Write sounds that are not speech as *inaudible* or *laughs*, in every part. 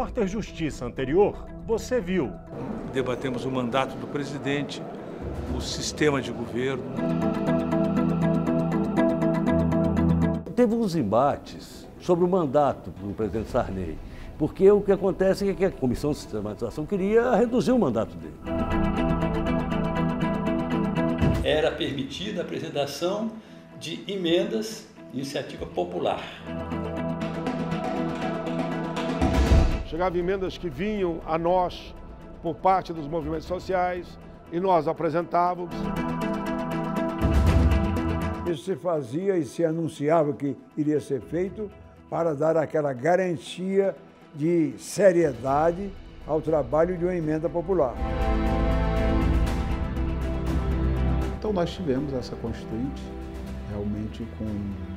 repórter Justiça anterior, você viu. Debatemos o mandato do presidente, o sistema de governo. Teve uns embates sobre o mandato do presidente Sarney, porque o que acontece é que a Comissão de Sistematização queria reduzir o mandato dele. Era permitida a apresentação de emendas de iniciativa popular. Chegavam emendas que vinham a nós por parte dos movimentos sociais e nós apresentávamos. Isso se fazia e se anunciava que iria ser feito para dar aquela garantia de seriedade ao trabalho de uma emenda popular. Então nós tivemos essa constituinte realmente com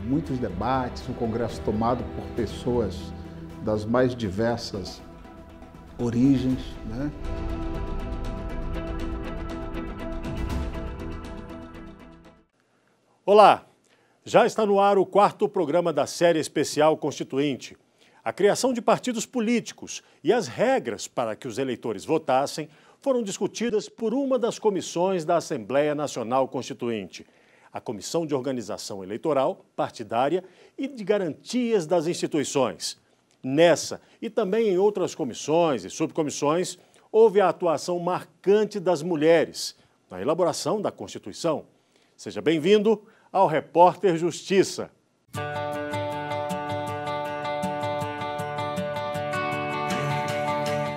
muitos debates, um congresso tomado por pessoas das mais diversas origens, né? Olá, já está no ar o quarto programa da série especial Constituinte. A criação de partidos políticos e as regras para que os eleitores votassem foram discutidas por uma das comissões da Assembleia Nacional Constituinte, a Comissão de Organização Eleitoral, Partidária e de Garantias das Instituições. Nessa e também em outras comissões e subcomissões, houve a atuação marcante das mulheres na elaboração da Constituição. Seja bem-vindo ao Repórter Justiça.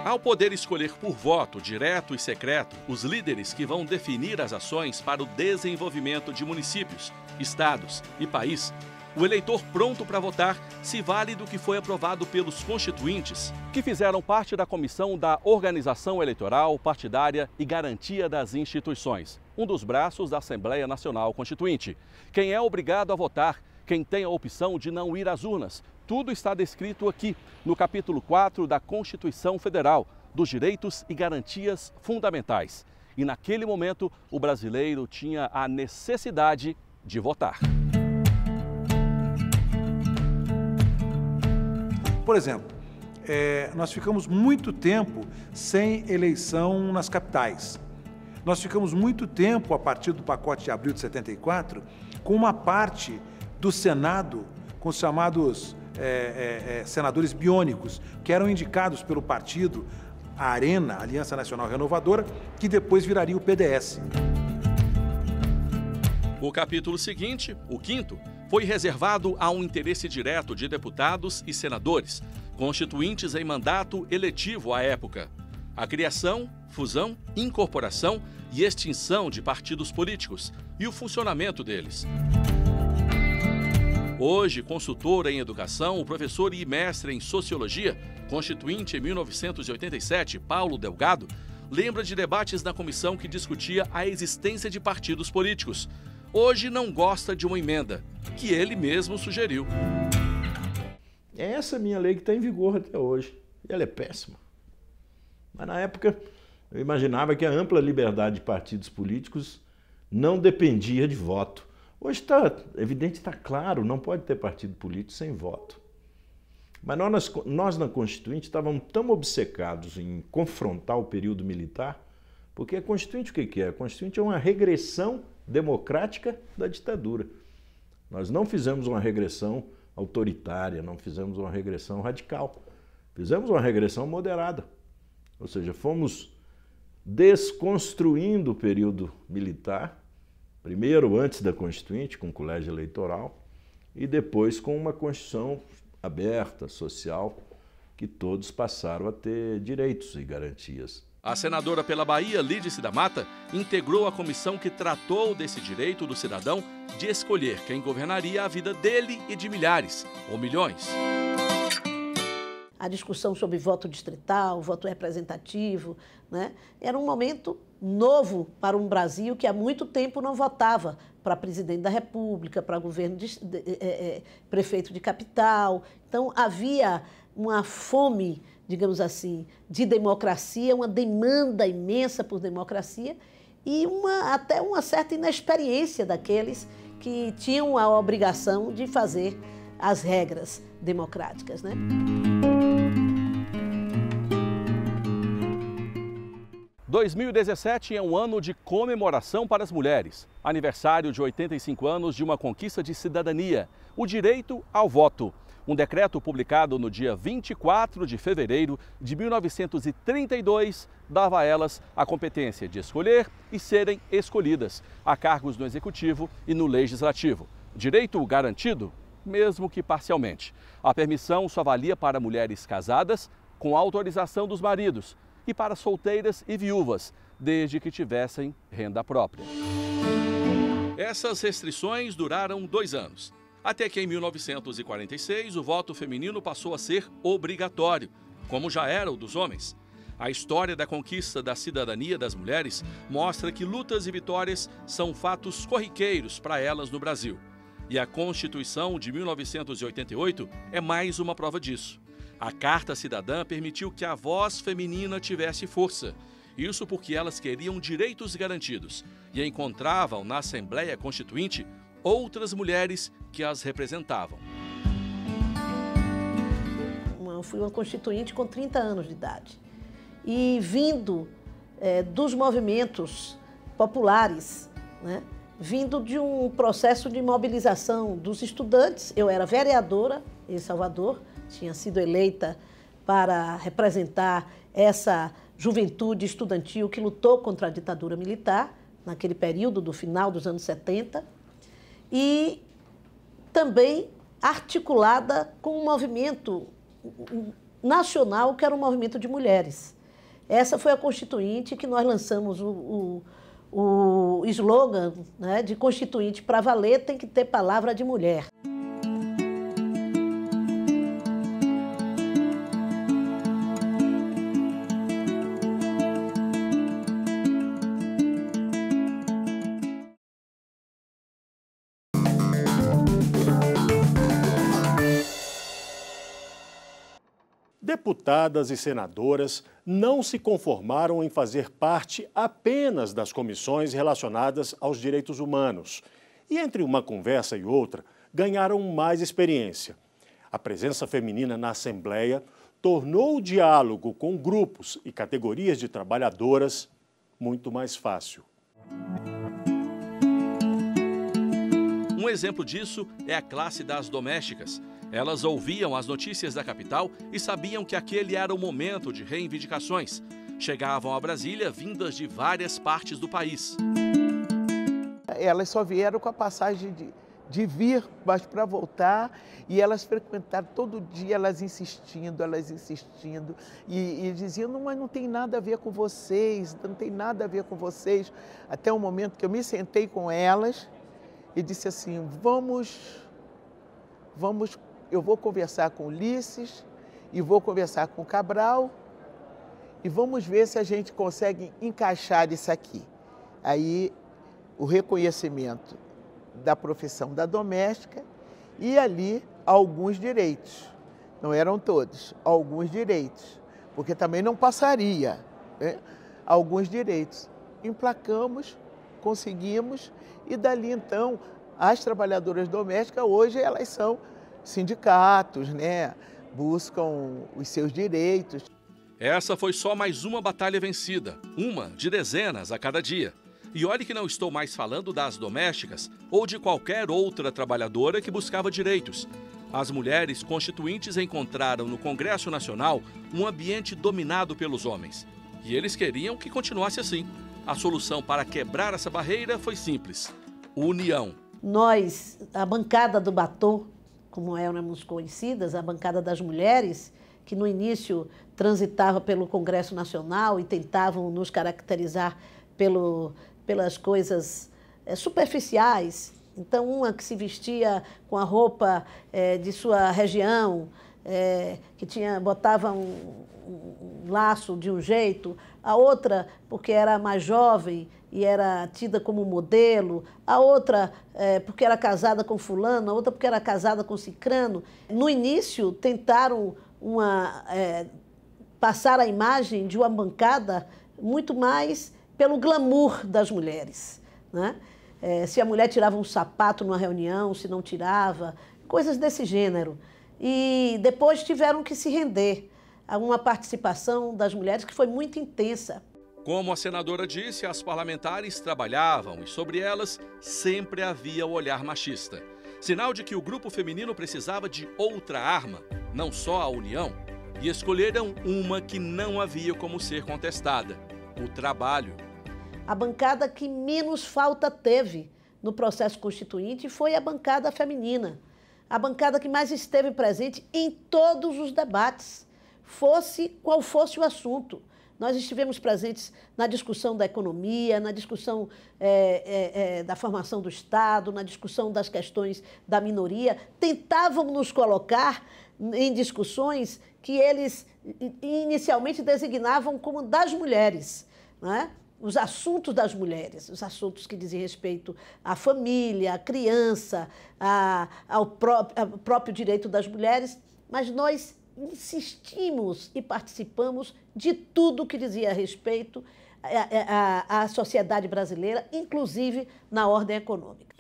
Ao poder escolher por voto direto e secreto os líderes que vão definir as ações para o desenvolvimento de municípios, estados e país, o eleitor pronto para votar se vale do que foi aprovado pelos constituintes, que fizeram parte da comissão da organização eleitoral, partidária e garantia das instituições, um dos braços da Assembleia Nacional Constituinte. Quem é obrigado a votar, quem tem a opção de não ir às urnas, tudo está descrito aqui no capítulo 4 da Constituição Federal, dos direitos e garantias fundamentais. E naquele momento, o brasileiro tinha a necessidade de votar. Por exemplo, é, nós ficamos muito tempo sem eleição nas capitais. Nós ficamos muito tempo, a partir do pacote de abril de 74, com uma parte do Senado, com os chamados é, é, senadores biônicos, que eram indicados pelo partido, a Arena, Aliança Nacional Renovadora, que depois viraria o PDS. O capítulo seguinte, o quinto, foi reservado a um interesse direto de deputados e senadores, constituintes em mandato eletivo à época. A criação, fusão, incorporação e extinção de partidos políticos e o funcionamento deles. Hoje, consultor em educação, professor e mestre em sociologia, constituinte em 1987, Paulo Delgado, lembra de debates na comissão que discutia a existência de partidos políticos. Hoje não gosta de uma emenda, que ele mesmo sugeriu. É essa minha lei que está em vigor até hoje. E ela é péssima. Mas na época eu imaginava que a ampla liberdade de partidos políticos não dependia de voto. Hoje está evidente, está claro, não pode ter partido político sem voto. Mas nós, nós na Constituinte estávamos tão obcecados em confrontar o período militar, porque a Constituinte o que é? A Constituinte é uma regressão democrática da ditadura. Nós não fizemos uma regressão autoritária, não fizemos uma regressão radical. Fizemos uma regressão moderada. Ou seja, fomos desconstruindo o período militar, primeiro antes da Constituinte, com o colégio eleitoral, e depois com uma Constituição aberta, social, que todos passaram a ter direitos e garantias. A senadora pela Bahia, Lídice da Mata, integrou a comissão que tratou desse direito do cidadão de escolher quem governaria a vida dele e de milhares ou milhões. A discussão sobre voto distrital, voto representativo, né? era um momento novo para um Brasil que há muito tempo não votava para presidente da República, para governo de, de, de, é, prefeito de capital. Então havia uma fome digamos assim, de democracia, uma demanda imensa por democracia e uma, até uma certa inexperiência daqueles que tinham a obrigação de fazer as regras democráticas. Né? ...2017 é um ano de comemoração para as mulheres. Aniversário de 85 anos de uma conquista de cidadania, o direito ao voto. Um decreto publicado no dia 24 de fevereiro de 1932 dava a elas a competência de escolher e serem escolhidas a cargos no executivo e no legislativo. Direito garantido, mesmo que parcialmente. A permissão só valia para mulheres casadas com autorização dos maridos e para solteiras e viúvas, desde que tivessem renda própria. Essas restrições duraram dois anos. Até que em 1946 o voto feminino passou a ser obrigatório, como já era o dos homens. A história da conquista da cidadania das mulheres mostra que lutas e vitórias são fatos corriqueiros para elas no Brasil. E a Constituição de 1988 é mais uma prova disso. A Carta Cidadã permitiu que a voz feminina tivesse força. Isso porque elas queriam direitos garantidos e encontravam na Assembleia Constituinte outras mulheres que as representavam. Eu fui uma constituinte com 30 anos de idade. E vindo é, dos movimentos populares, né? vindo de um processo de mobilização dos estudantes. Eu era vereadora em Salvador, tinha sido eleita para representar essa juventude estudantil que lutou contra a ditadura militar, naquele período do final dos anos 70 e também articulada com um movimento nacional que era um movimento de mulheres. Essa foi a constituinte que nós lançamos o, o, o slogan né, de constituinte para valer tem que ter palavra de mulher. Deputadas e senadoras não se conformaram em fazer parte apenas das comissões relacionadas aos direitos humanos. E entre uma conversa e outra, ganharam mais experiência. A presença feminina na Assembleia tornou o diálogo com grupos e categorias de trabalhadoras muito mais fácil. Um exemplo disso é a classe das domésticas, elas ouviam as notícias da capital e sabiam que aquele era o momento de reivindicações. Chegavam a Brasília vindas de várias partes do país. Elas só vieram com a passagem de, de vir, mas para voltar, e elas frequentaram todo dia, elas insistindo, elas insistindo, e, e diziam, mas não tem nada a ver com vocês, não tem nada a ver com vocês. Até o momento que eu me sentei com elas e disse assim, vamos, vamos eu vou conversar com Ulisses e vou conversar com Cabral e vamos ver se a gente consegue encaixar isso aqui. Aí o reconhecimento da profissão da doméstica e ali alguns direitos. Não eram todos, alguns direitos, porque também não passaria. Né? Alguns direitos. Emplacamos, conseguimos e dali então as trabalhadoras domésticas hoje elas são sindicatos, né? buscam os seus direitos. Essa foi só mais uma batalha vencida, uma de dezenas a cada dia. E olhe que não estou mais falando das domésticas ou de qualquer outra trabalhadora que buscava direitos. As mulheres constituintes encontraram no Congresso Nacional um ambiente dominado pelos homens. E eles queriam que continuasse assim. A solução para quebrar essa barreira foi simples: união. Nós, a bancada do Batom, como éramos conhecidas, a bancada das mulheres, que no início transitava pelo Congresso Nacional e tentavam nos caracterizar pelo, pelas coisas é, superficiais. Então, uma que se vestia com a roupa é, de sua região, é, que tinha botava um, um laço de um jeito, a outra porque era mais jovem e era tida como modelo, a outra é, porque era casada com fulano, a outra porque era casada com cicrano. No início tentaram uma, é, passar a imagem de uma bancada muito mais pelo glamour das mulheres. Né? É, se a mulher tirava um sapato numa reunião, se não tirava, coisas desse gênero. E depois tiveram que se render uma participação das mulheres que foi muito intensa. Como a senadora disse, as parlamentares trabalhavam e sobre elas sempre havia o olhar machista. Sinal de que o grupo feminino precisava de outra arma, não só a união, e escolheram uma que não havia como ser contestada: o trabalho. A bancada que menos falta teve no processo constituinte foi a bancada feminina. A bancada que mais esteve presente em todos os debates, fosse qual fosse o assunto. Nós estivemos presentes na discussão da economia, na discussão é, é, é, da formação do Estado, na discussão das questões da minoria. Tentávamos nos colocar em discussões que eles inicialmente designavam como das mulheres. Né? os assuntos das mulheres, os assuntos que dizem respeito à família, à criança, ao, pró ao próprio direito das mulheres, mas nós insistimos e participamos de tudo que dizia respeito à, à, à sociedade brasileira, inclusive na ordem econômica.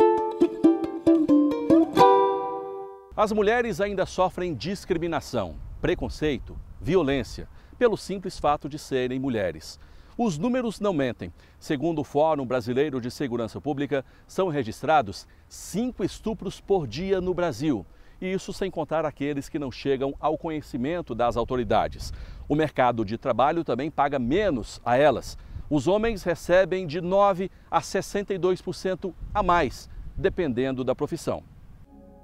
As mulheres ainda sofrem discriminação, preconceito, violência, pelo simples fato de serem mulheres. Os números não mentem. Segundo o Fórum Brasileiro de Segurança Pública, são registrados cinco estupros por dia no Brasil. E isso sem contar aqueles que não chegam ao conhecimento das autoridades. O mercado de trabalho também paga menos a elas. Os homens recebem de 9 a 62% a mais, dependendo da profissão.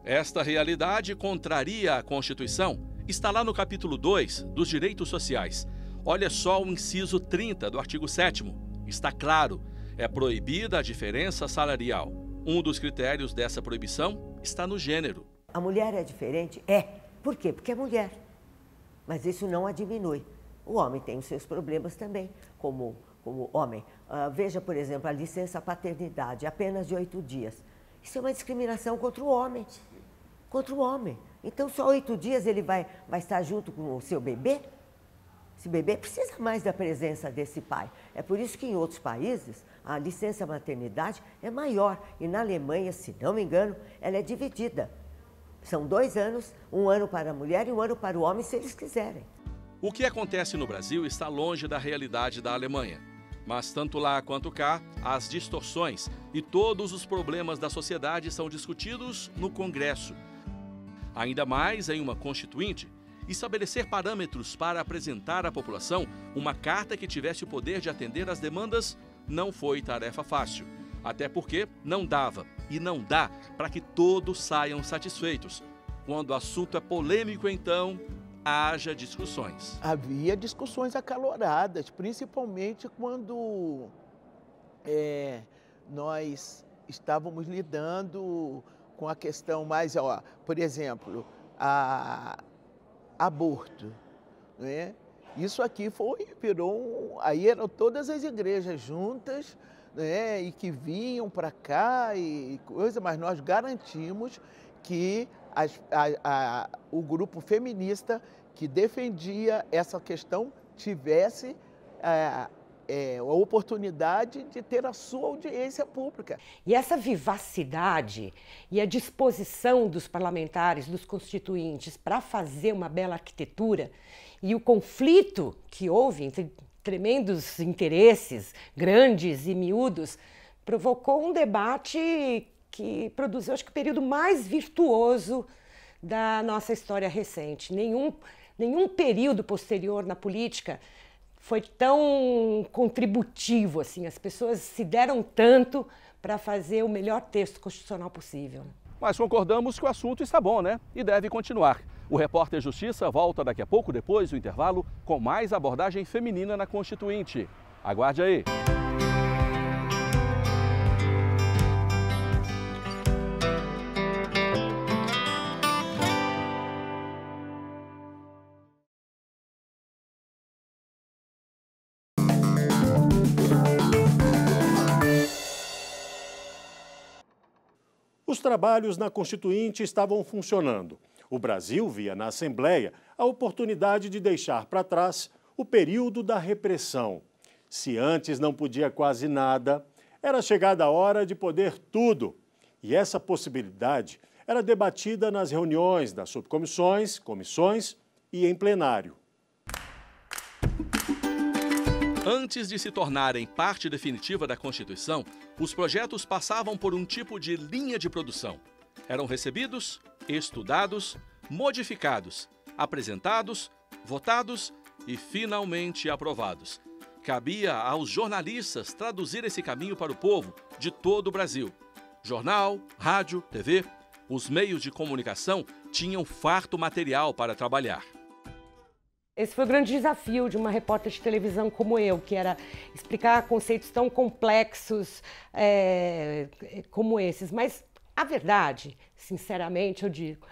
Esta realidade contraria a Constituição. Está lá no capítulo 2 dos Direitos Sociais. Olha só o inciso 30 do artigo 7. Está claro, é proibida a diferença salarial. Um dos critérios dessa proibição está no gênero. A mulher é diferente? É. Por quê? Porque é mulher. Mas isso não a diminui. O homem tem os seus problemas também, como, como homem. Uh, veja, por exemplo, a licença paternidade, apenas de oito dias. Isso é uma discriminação contra o homem. Contra o homem. Então, só oito dias ele vai, vai estar junto com o seu bebê? Esse bebê precisa mais da presença desse pai. É por isso que em outros países a licença maternidade é maior. E na Alemanha, se não me engano, ela é dividida. São dois anos, um ano para a mulher e um ano para o homem, se eles quiserem. O que acontece no Brasil está longe da realidade da Alemanha. Mas tanto lá quanto cá, as distorções e todos os problemas da sociedade são discutidos no Congresso. Ainda mais em uma constituinte estabelecer parâmetros para apresentar à população uma carta que tivesse o poder de atender às demandas não foi tarefa fácil. Até porque não dava e não dá para que todos saiam satisfeitos. Quando o assunto é polêmico, então, haja discussões. Havia discussões acaloradas, principalmente quando é, nós estávamos lidando com a questão mais, ó, por exemplo, a, aborto. Né? Isso aqui foi, virou, um, aí eram todas as igrejas juntas, né, e que vinham para cá e coisa, mas nós garantimos que as, a, a, o grupo feminista que defendia essa questão tivesse é, é, a oportunidade de ter a sua audiência pública. E essa vivacidade e a disposição dos parlamentares, dos constituintes, para fazer uma bela arquitetura e o conflito que houve entre tremendos interesses, grandes e miúdos, provocou um debate que produziu, acho que, o período mais virtuoso da nossa história recente. Nenhum, nenhum período posterior na política foi tão contributivo assim, as pessoas se deram tanto para fazer o melhor texto constitucional possível. Mas concordamos que o assunto está bom, né? E deve continuar. O repórter Justiça volta daqui a pouco, depois do intervalo, com mais abordagem feminina na Constituinte. Aguarde aí. Os trabalhos na Constituinte estavam funcionando. O Brasil via na Assembleia a oportunidade de deixar para trás o período da repressão. Se antes não podia quase nada, era chegada a hora de poder tudo. E essa possibilidade era debatida nas reuniões das subcomissões, comissões e em plenário. Antes de se tornarem parte definitiva da Constituição, os projetos passavam por um tipo de linha de produção. Eram recebidos, estudados, modificados, apresentados, votados e finalmente aprovados. Cabia aos jornalistas traduzir esse caminho para o povo de todo o Brasil. Jornal, rádio, TV, os meios de comunicação tinham farto material para trabalhar. Esse foi o grande desafio de uma repórter de televisão como eu, que era explicar conceitos tão complexos é, como esses. Mas a verdade, sinceramente, eu digo,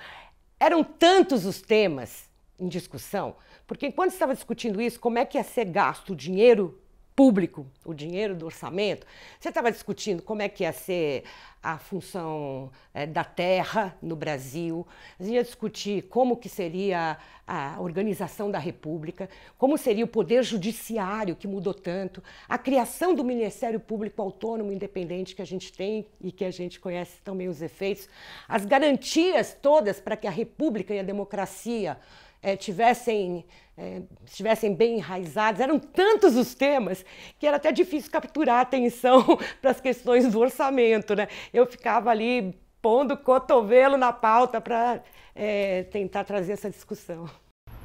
eram tantos os temas em discussão, porque quando estava discutindo isso, como é que ia ser gasto o dinheiro público, o dinheiro do orçamento, você estava discutindo como é que ia ser a função é, da terra no Brasil, você ia discutir como que seria a organização da república, como seria o poder judiciário que mudou tanto, a criação do Ministério Público Autônomo Independente que a gente tem e que a gente conhece também os efeitos, as garantias todas para que a república e a democracia é, tivessem, é, estivessem bem enraizados. Eram tantos os temas que era até difícil capturar a atenção *laughs* para as questões do orçamento. Né? Eu ficava ali pondo cotovelo na pauta para é, tentar trazer essa discussão.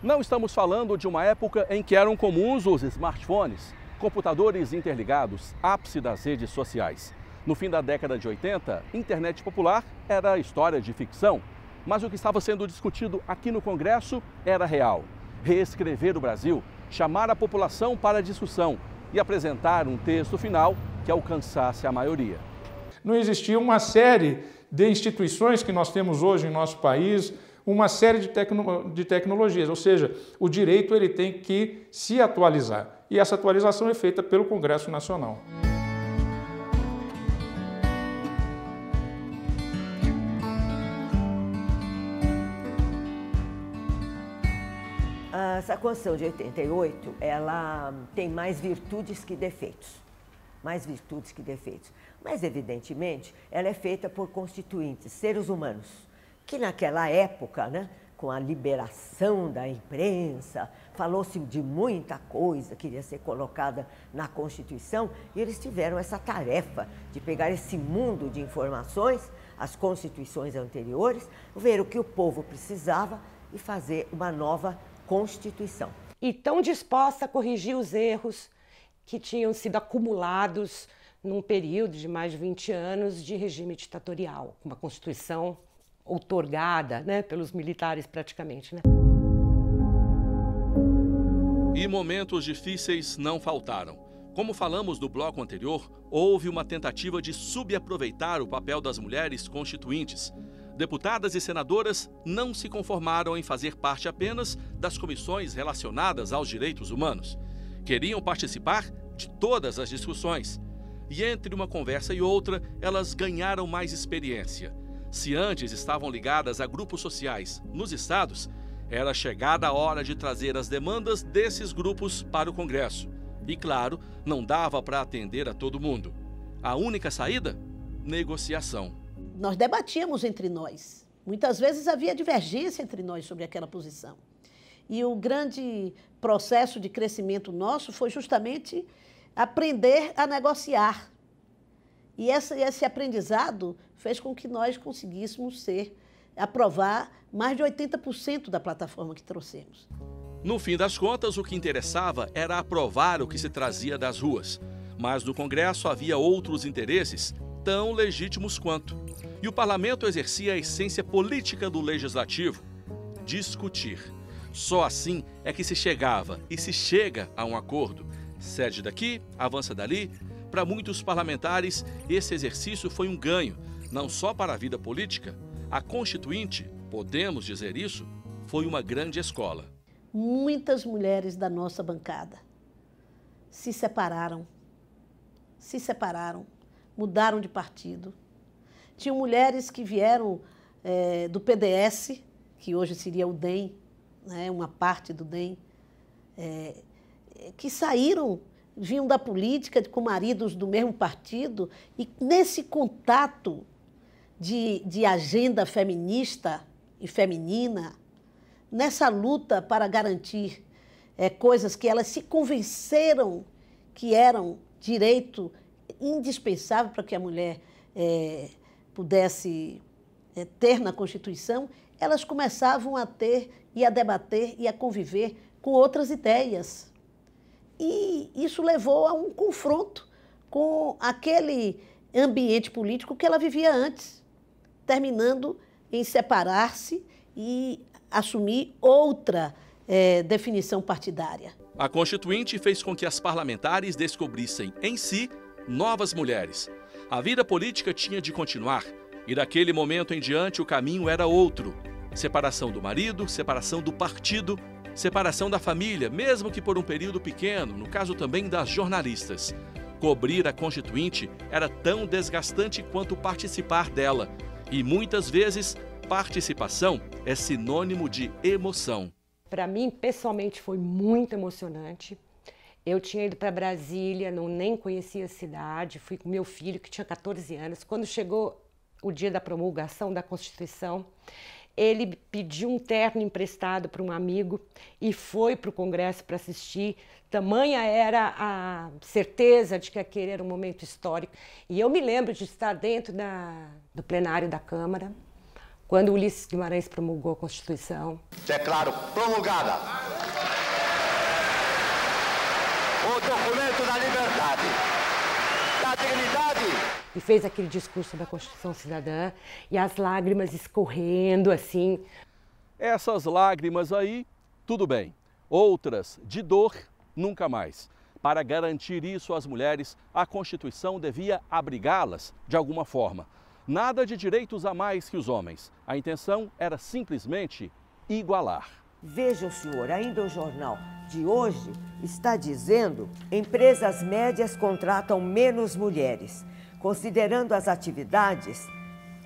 Não estamos falando de uma época em que eram comuns os smartphones, computadores interligados, ápice das redes sociais. No fim da década de 80, internet popular era história de ficção mas o que estava sendo discutido aqui no Congresso era real. Reescrever o Brasil, chamar a população para a discussão e apresentar um texto final que alcançasse a maioria. Não existia uma série de instituições que nós temos hoje em nosso país, uma série de, tecno de tecnologias, ou seja, o direito ele tem que se atualizar. E essa atualização é feita pelo Congresso Nacional. Essa Constituição de 88, ela tem mais virtudes que defeitos. Mais virtudes que defeitos. Mas, evidentemente, ela é feita por constituintes, seres humanos, que naquela época, né, com a liberação da imprensa, falou-se de muita coisa que iria ser colocada na Constituição, e eles tiveram essa tarefa de pegar esse mundo de informações, as constituições anteriores, ver o que o povo precisava e fazer uma nova Constituição. E tão disposta a corrigir os erros que tinham sido acumulados num período de mais de 20 anos de regime ditatorial, uma Constituição outorgada né, pelos militares praticamente. Né? E momentos difíceis não faltaram. Como falamos no bloco anterior, houve uma tentativa de subaproveitar o papel das mulheres constituintes deputadas e senadoras não se conformaram em fazer parte apenas das comissões relacionadas aos direitos humanos. Queriam participar de todas as discussões. E entre uma conversa e outra, elas ganharam mais experiência. Se antes estavam ligadas a grupos sociais nos estados, era chegada a hora de trazer as demandas desses grupos para o Congresso. E claro, não dava para atender a todo mundo. A única saída? Negociação nós debatíamos entre nós. Muitas vezes havia divergência entre nós sobre aquela posição. E o grande processo de crescimento nosso foi justamente aprender a negociar. E esse aprendizado fez com que nós conseguíssemos ser, aprovar mais de 80% da plataforma que trouxemos. No fim das contas, o que interessava era aprovar o que se trazia das ruas. Mas no Congresso havia outros interesses tão legítimos quanto. E o parlamento exercia a essência política do legislativo: discutir. Só assim é que se chegava e se chega a um acordo. Cede daqui, avança dali. Para muitos parlamentares, esse exercício foi um ganho, não só para a vida política. A Constituinte, podemos dizer isso, foi uma grande escola. Muitas mulheres da nossa bancada se separaram. Se separaram mudaram de partido. Tinham mulheres que vieram é, do PDS, que hoje seria o DEM, né, uma parte do DEM, é, que saíram, vinham da política com maridos do mesmo partido, e nesse contato de, de agenda feminista e feminina, nessa luta para garantir é, coisas que elas se convenceram que eram direito indispensável para que a mulher é, pudesse é, ter na Constituição, elas começavam a ter e a debater e a conviver com outras ideias. E isso levou a um confronto com aquele ambiente político que ela vivia antes, terminando em separar-se e assumir outra é, definição partidária. A Constituinte fez com que as parlamentares descobrissem em si novas mulheres. A vida política tinha de continuar e daquele momento em diante o caminho era outro: separação do marido, separação do partido, separação da família, mesmo que por um período pequeno, no caso também das jornalistas. Cobrir a Constituinte era tão desgastante quanto participar dela, e muitas vezes participação é sinônimo de emoção. Para mim, pessoalmente, foi muito emocionante. Eu tinha ido para Brasília, não nem conhecia a cidade, fui com meu filho, que tinha 14 anos. Quando chegou o dia da promulgação da Constituição, ele pediu um terno emprestado para um amigo e foi para o Congresso para assistir. Tamanha era a certeza de que aquele era um momento histórico. E eu me lembro de estar dentro da, do plenário da Câmara, quando Ulisses Guimarães promulgou a Constituição. Declaro promulgada o documento da liberdade, da dignidade e fez aquele discurso da Constituição Cidadã e as lágrimas escorrendo assim. Essas lágrimas aí, tudo bem. Outras, de dor, nunca mais. Para garantir isso às mulheres, a Constituição devia abrigá-las de alguma forma. Nada de direitos a mais que os homens. A intenção era simplesmente igualar. Veja o senhor, ainda o jornal de hoje está dizendo: empresas médias contratam menos mulheres. Considerando as atividades,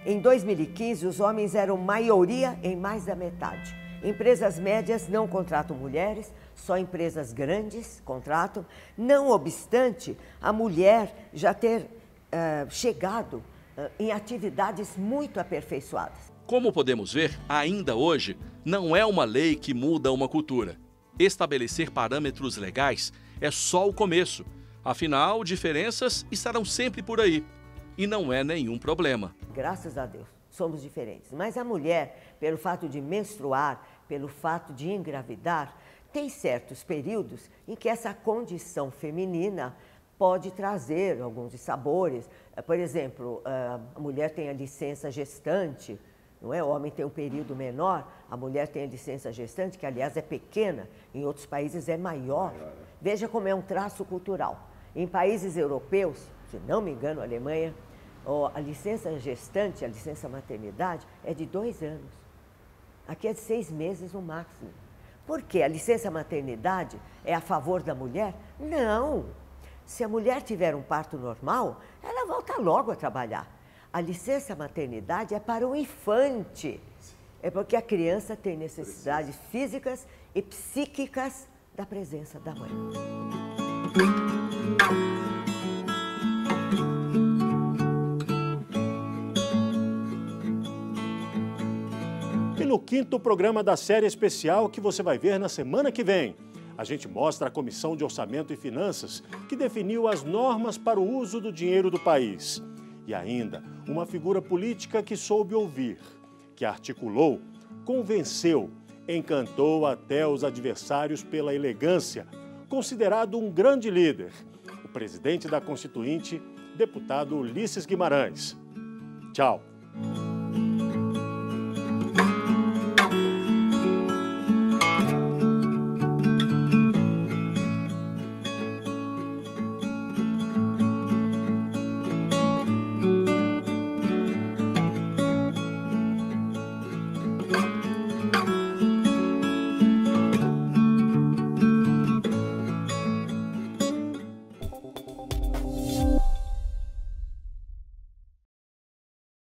em 2015 os homens eram maioria em mais da metade. Empresas médias não contratam mulheres, só empresas grandes contratam, não obstante a mulher já ter uh, chegado uh, em atividades muito aperfeiçoadas. Como podemos ver, ainda hoje, não é uma lei que muda uma cultura. Estabelecer parâmetros legais é só o começo Afinal, diferenças estarão sempre por aí. E não é nenhum problema. Graças a Deus, somos diferentes. Mas a mulher, pelo fato de menstruar, pelo fato de engravidar, tem certos períodos em que essa condição feminina pode trazer alguns dissabores. Por exemplo, a mulher tem a licença gestante, não é? O homem tem um período menor, a mulher tem a licença gestante, que aliás é pequena, em outros países é maior. Veja como é um traço cultural. Em países europeus, se não me engano, a Alemanha, a licença gestante, a licença maternidade, é de dois anos. Aqui é de seis meses no máximo. Por quê? A licença maternidade é a favor da mulher? Não. Se a mulher tiver um parto normal, ela volta logo a trabalhar. A licença maternidade é para o infante. É porque a criança tem necessidades físicas e psíquicas da presença da mãe. E no quinto programa da série especial que você vai ver na semana que vem, a gente mostra a Comissão de Orçamento e Finanças, que definiu as normas para o uso do dinheiro do país. E ainda, uma figura política que soube ouvir, que articulou, convenceu, encantou até os adversários pela elegância, considerado um grande líder, o presidente da Constituinte, deputado Ulisses Guimarães. Tchau.